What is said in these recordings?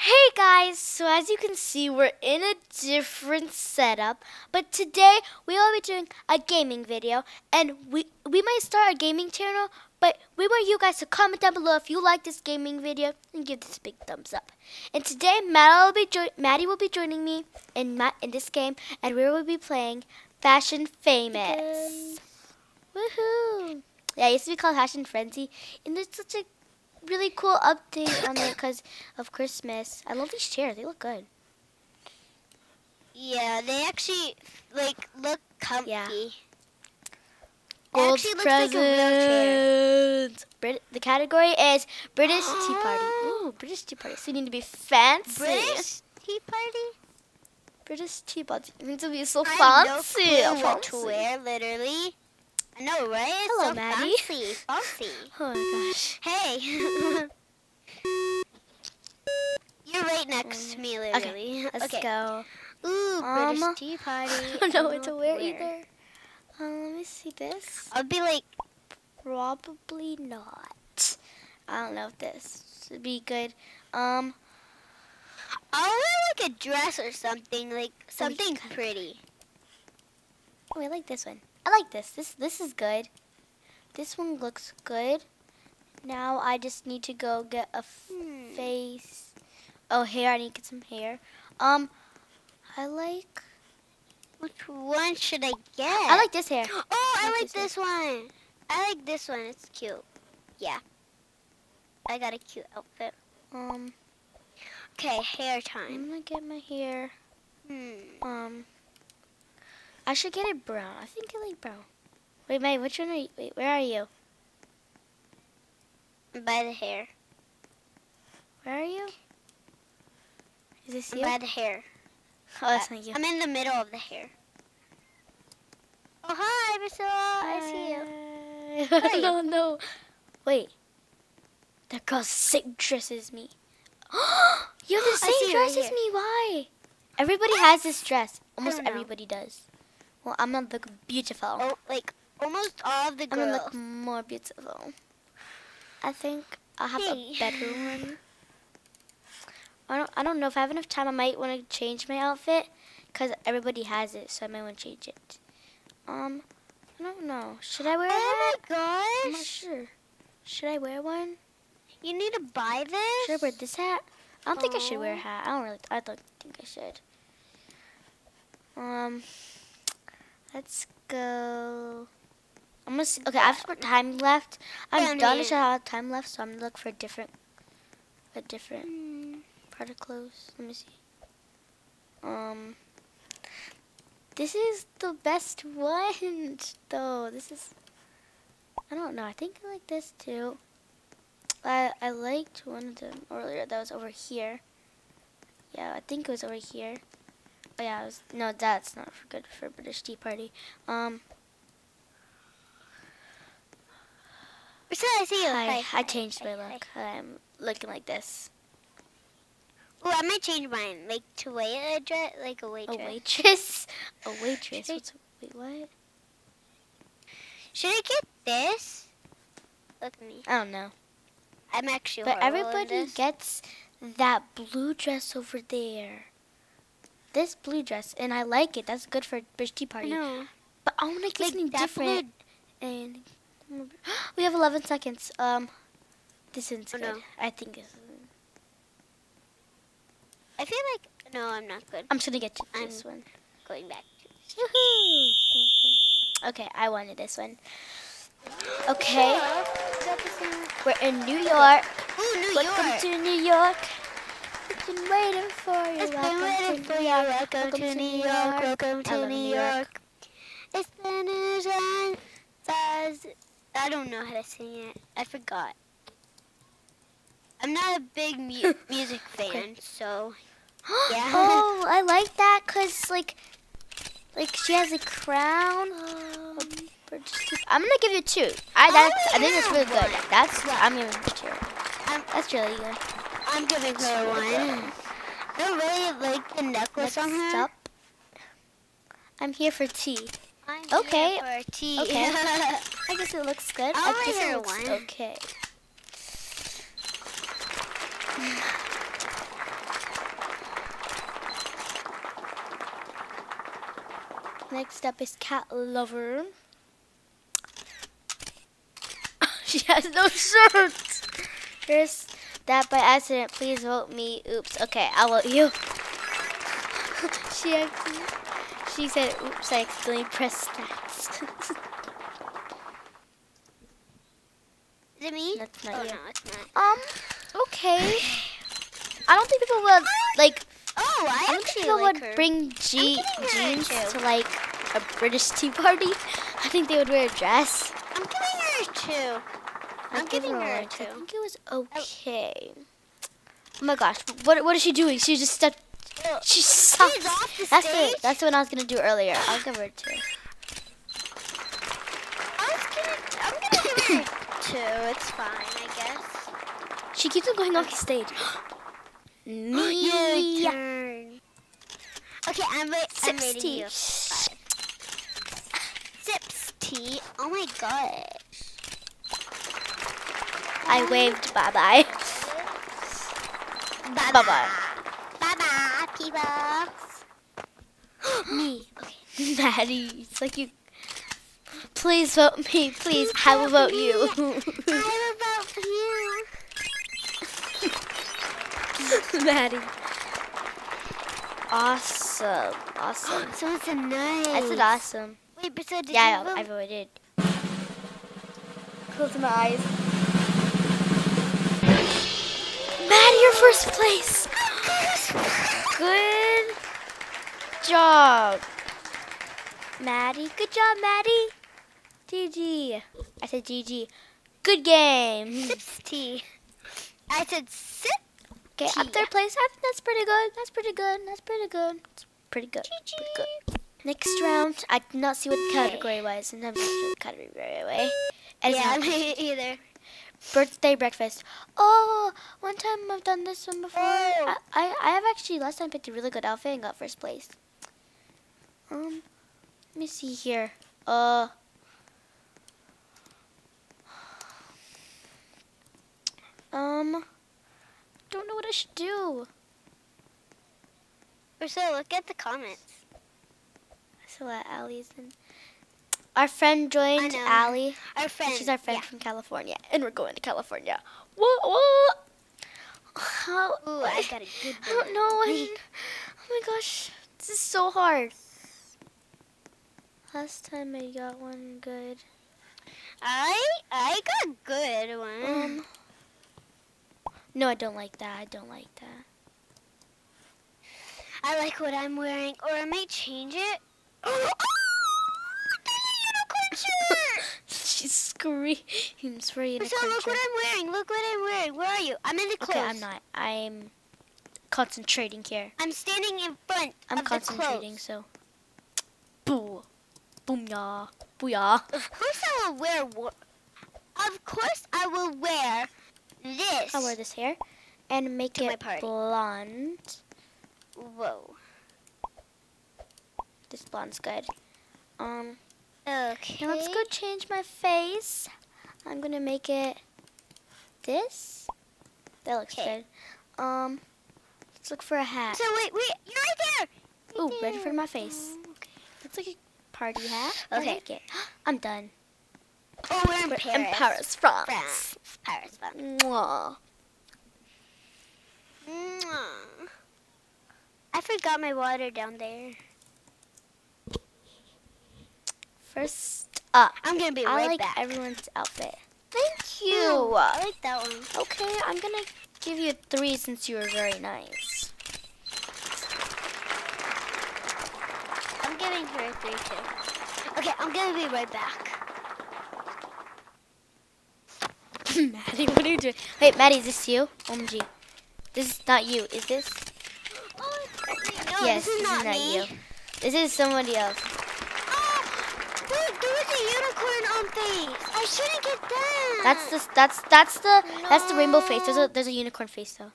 Hey guys, so as you can see, we're in a different setup, but today we will be doing a gaming video, and we we might start a gaming channel, but we want you guys to comment down below if you like this gaming video and give this a big thumbs up. And today, Maddy will be Maddy will be joining me in in this game, and we will be playing Fashion Famous. Woohoo! Yeah, it used to be called Fashion Frenzy, and there's such a really cool update on it because of Christmas. I love these chairs; they look good. Yeah, they actually like look comfy. Yeah. Gold actually looks like a wheelchair. presents. Brit- the category is British Tea Party. Ooh, British Tea Party. So you need to be fancy. British tea party. British Tea Party. It means to be so I have no fancy. clue what to fancy. wear, literally. I know, right? It's Hello, so Maddy. fancy, fancy. Oh my gosh. Hey. You're right next to me, literally. Let's okay. go. Ooh, British Um, tea party. I don't know what to know wear either. Um, let me see this. I'll be like, Probably not. I don't know if this would be good. Um, I'll wear like a dress or something, like something kinda pretty. oh, I like this one. I like this. This this is good. This one looks good. Now I just need to go get a Hmm. face. Oh, hair. I need to get some hair. Um, I like. Which one should I get? I like this hair. Oh, I like like this this one. I like this one. It's cute. Yeah. I got a cute outfit. Um, Okay, hair time. I'm gonna get my hair. Hmm. Um, I should get it brown. I think I like brown. Wait, May, which one are you? Wait, where are you? By the hair. Where are you? Is this you? by the hair. Oh, that's not you. I'm in the middle of the hair. Oh, hi, Priscilla. I see you. no, no. Wait. That girl's same dress as me. you have the same dress as me. Why? Everybody has this dress. Almost everybody does. Well, I'm gonna look beautiful. Oh, like almost all of the I'm gonna look more beautiful. I think I'll have Hey. a better one. I don't. I don't know if I have enough time. I might want to change my outfit because everybody has it, so I might want to change it. Um, I don't know. Should I wear a Oh hat? my I'm not sure. Should I wear one? You need to buy this? Should I wear this hat? I don't think I should wear a hat. I don't really. I don't think I should. Um, let's go. I'm gonna. See, okay, I have some time left. I'm done. I have time left, so I'm gonna look for a different, a different part of clothes. Let me see. Um, this is the best one, though. This is. I don't know. I think I like this too. I I liked one of them earlier. That was over here. Yeah, I think it was over here. Oh yeah, was, no, that's not for good for British Tea Party. Um, I see you. hi, Hi. I changed my look. I'm looking like this. Oh, I might change mine, like to wait a dress, like a waitress. A waitress. A waitress. What's wait, what? Should I get this? Look at me. I don't know. I'm actually. But everybody gets that blue dress over there. This blue dress, and I like it. That's good for British Tea Party. know. But I want to get Like something different. And we have 11 seconds. Um, this isn't Oh, good. no. I think it's. I feel like no, I'm not good. I'm just gonna get to I'm- this one. Going back. Okay, I wanted this one. Okay, we're in New York. Ooh, New Welcome York. to New York. It's been waiting for you. It's been Welcome waiting to for New you. York. Welcome to New York. Welcome I to New York. It's been a time I don't know how to sing it. I forgot. I'm not a big mu- music fan, so Yeah. oh, I like that because like, like she has a crown. Um, I'm gonna give you two. I that's, I think that's really good. That's I'm giving you two. I'm, That's really good. I'm giving her one. I don't really like the necklace Next on her. Up. I'm here for tea. I'm okay. for tea. Okay. I guess it looks good. I'll I guess it looks one. okay. Next up is cat lover. she has no shirt. Here's that by accident. Please vote me. Oops. Okay, I'll vote you. she actually, she said, "Oops, I accidentally pressed stats." Is it me? That's not oh you. no, it's not. um. Okay. I don't think people would like. Oh, I, I don't think actually people like would her. bring je- giving her a jeans to like a British tea party. I think they would wear a dress. I'm giving her a two. I'm giving her a like- I think it was oh. okay. Oh my gosh, what what is she doing? She just stepped. Well, She sucks. She's off the That's stage. the that's what I was gonna do earlier. I'll give her a two. I was gonna, I'm gonna give her a two. It's fine, I guess. She keeps on going off the stage. Me. Your turn. Okay, I'm, ra- I'm rating you five. Sips tea. Oh my god. I waved bye bye. Bye Bye-bye. Bye bye, people. Me. Okay. Maddy, it's like you. Please vote me. Please, I will vote you. I will vote you. Maddy. Awesome. Awesome. So it's a nice. I said awesome. Wait, but so did Yeah, you I, I voted. Close my eyes. You're first place. Good job. Maddy, good job, Maddy. GG. I said GG. Good game. Sips tea. I said sip. Okay, I'm third place. I think that's pretty good. That's pretty good. That's pretty good. It's pretty good. Pretty good. Next round, I did not see what the category was. Sometimes I don't know the category right away. And yeah, not- me either. Birthday breakfast. Oh, one time I've done this one before. Oh. I, I, I have actually last time picked a really good outfit and got first place. Um, let me see here. Uh, um, don't know what I should do. Or so look at the comments. So uh, Allie's in. Our friend joined. Allie. Our friend. She's our friend Yeah. from California, and we're going to California. What? How? Ooh, I got a good I don't know. I, oh my gosh, this is so hard. Last time I got one good. I I got a good one. Um. No, I don't like that. I don't like that. I like what I'm wearing, or I might change it. Oh, there's a unicorn shirt. she screams for you. so look what I'm wearing. Look what I'm wearing. Where are you? I'm in the clothes. Okay, I'm not. I'm concentrating here. I'm standing in front I'm concentrating. So. Boo. Boom ya. Booyah. Of course I will wear. Of course I will wear this. I'll wear this hair and make To it blonde. Whoa. This blonde's good. Um. Okay. Now let's go change my face. I'm gonna make it this. That looks 'Kay. good. Um, let's look for a hat. So wait, wait, you're right there. Ooh, Right ready for my face. Oh, okay. Looks like a party hat. Okay. like it. I'm done. Oh, we're in We're Paris. in Paris, France. France. Paris, France. Mwah. Mwah. I forgot my water down there. First up, I'm gonna be right I like back. everyone's outfit. Thank you. Ooh, I like that one. Okay, I'm gonna give you a three since you were very nice. I'm giving her a three too. Okay, I'm gonna be right back. Maddy, what are you doing? Wait, Maddy, is this you? OMG. This is not you, is this? Oh, no, yes, this is not me. you. This is somebody else. There, there was a unicorn on face. I shouldn't get that. That's the that's that's the that's the rainbow face. There's a there's a unicorn face though.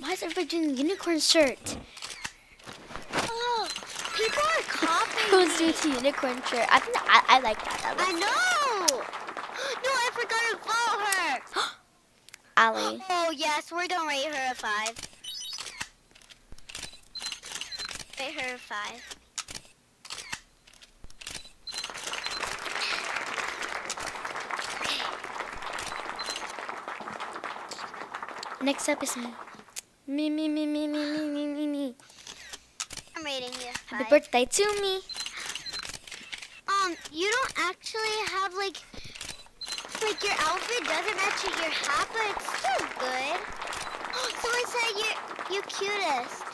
Why is everybody doing the unicorn shirt? Oh, people are copying. Who's doing the unicorn shirt? I think I, I like that. That I know. No, I forgot to vote her. Allie. Oh yes, we're gonna rate her a five. Rate her a five. Next up is me. Me, me, me, me, me, me, me, me, me. I'm rating you. Happy five. birthday to me. Um, you don't actually have like, like your outfit doesn't match your hat, but it's still good. Oh, someone said you're you cutest.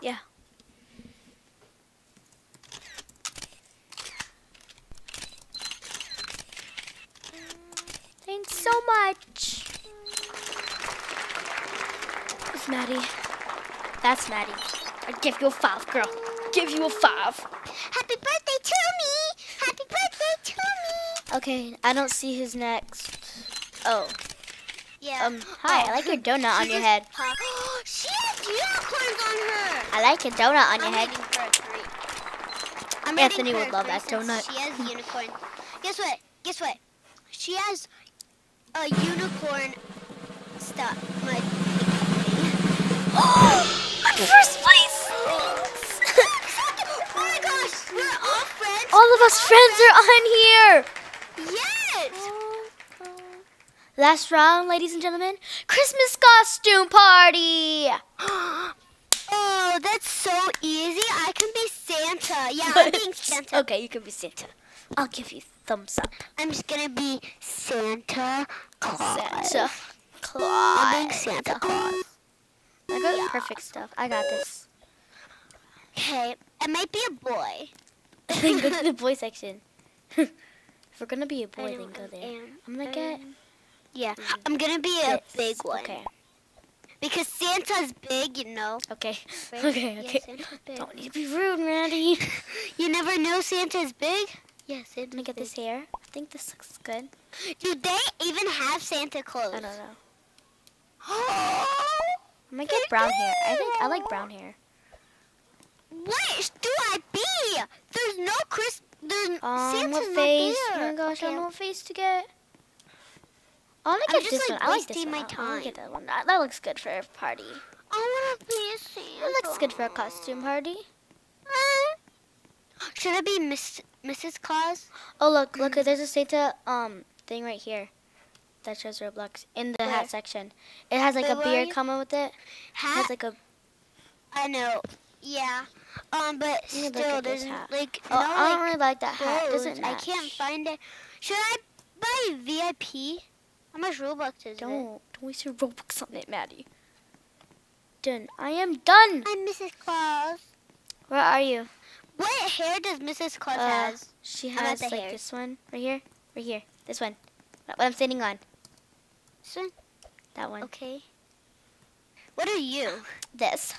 Yeah. Thanks so much. Maddy. That's Maddy. I give you a five, girl. Give you a five. Happy birthday to me! Happy birthday to me! Okay, I don't see who's next. Oh, Yeah. um, hi. I like your donut on your head. She has unicorns on her. I like your donut on your I'm head. her. I'm Anthony would love that donut. She has unicorn. Guess what? Guess what? She has a unicorn stuff. I'm first place. oh my gosh, we're all friends. All of us friends are on here. Yes. Last round, ladies and gentlemen. Christmas costume party. Oh, that's so easy. I can be Santa. Yeah, I'm being Santa. okay, you can be Santa. I'll give you thumbs up. I'm just gonna be Santa Claus. Santa Claus. I'm being Santa Claus. I got perfect stuff. I got this. Okay, it might be a boy. then go to the boy section. if we're gonna be a boy, then go there. and- I'm gonna get Yeah, mm. I'm gonna be a this. big one Okay. because Santa's big, you know. Okay. right? Okay. Yeah, Okay. Santa's big. Don't need to be rude, Randy. You never know Santa's big. Yes, Let me get this hair. I think this looks good. Do they even have Santa Claus? I don't know. I'm gonna get brown hair. I think I like brown hair. What do I be? There's no Chris. There's Um, Santa's what not face? there. Oh my gosh, I Okay, don't know what face to get. I wanna I'm get just, this like, one. I like this one. my I wanna time. get that one. That, that looks good for a party. I wanna be a Santa. That looks good for a costume party. Uh, Should I be Miss Mrs. Claus? Oh look, look, there's a Santa um thing right here that shows Roblox in the Where? hat section. It has like Wait, a beard coming with it. It has like a I know. Yeah. Um, but Let me look still, there's like Oh, no I don't like really like that hat. Doesn't I can't find it. Should I buy VIP? How much Robux is it? Don't don't waste your Robux on it, Maddy. Done. I am done. I'm Mrs. Claus. Where are you? What hair does Mrs. Claus Uh, has? She has like hair? this one right here, right here. This one. What I'm sitting on. This one? That one. Okay. What are you? This.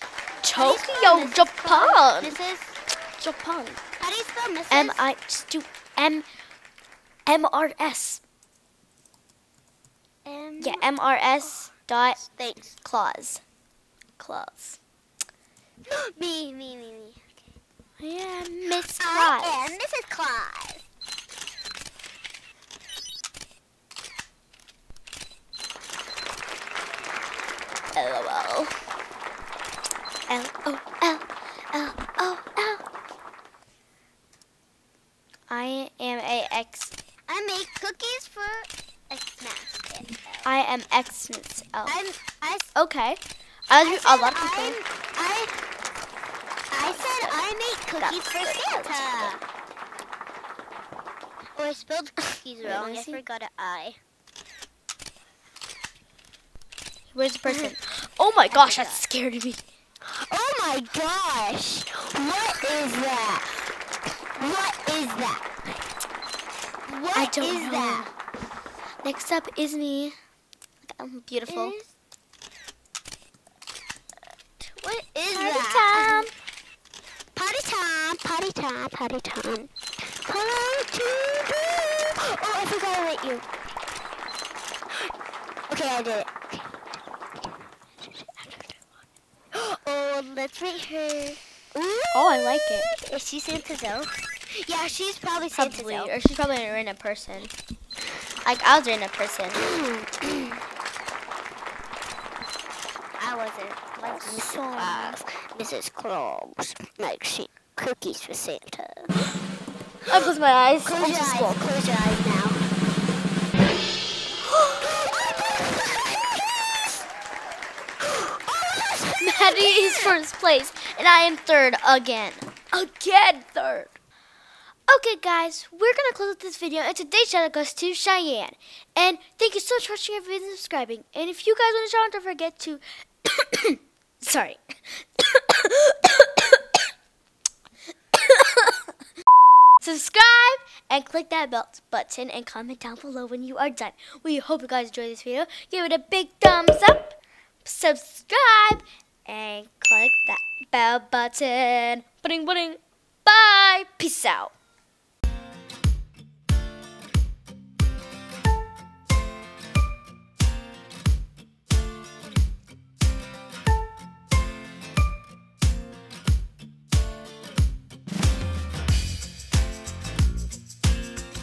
How do you spell Tokyo. Japan. Mrs. Japan. How do you spell Mrs.? M I do M M R S. M. Yeah, M R S dot Thanks. clause. Clause. me, me, me, me. Okay. Yeah, Miss I Claus. am Mrs. Claus. LOL. L O L L O L. I am a X. I make cookies for a basket. I X. Oh. I'm. I. Okay. I, I a said lot of I'm, people. I. I said I make cookies That's for good. Santa. Oh, I spelled cookies wrong. I forgot an I. Where's the person? Oh my gosh, that scared me. Oh my gosh! What is that? What is that? What I don't is know. that? Next up is me. I'm beautiful. Is- What is Party that? time. Party time, party time, party time. Party time. Oh, I forgot to let you. Okay, I did it. Oh, let's rate her. Ooh. Oh, I like it. Is she Santa's elf? Yeah, she's probably Santa's Probably, elf. or she's probably a person. Like I was in a person. I wasn't. Uh, like Mrs. Claus. Mrs. Claus makes she cookies for Santa. I close my eyes. Close I'm your eyes. small. Close your eyes now. Eddie is first place, and I am third again. Again, third. Okay, guys, we're gonna close out this video, and today's shout out goes to Cheyenne. And thank you so much for watching everything and subscribing. And if you guys want to shout out, don't forget to. Sorry. subscribe and click that bell button and comment down below when you are done. We hope you guys enjoyed this video. Give it a big thumbs up, subscribe, and click that bell button. Pudding. Bye. Peace out.